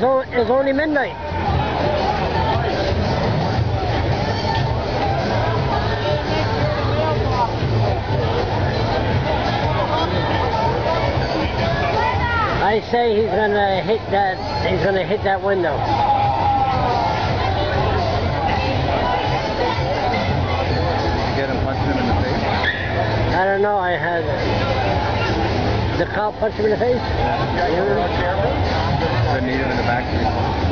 was only midnight. I say he's gonna hit that. He's gonna hit that window. Get him, punch him in the face. I don't know. I had the cop punch him in the face. The needle in the back.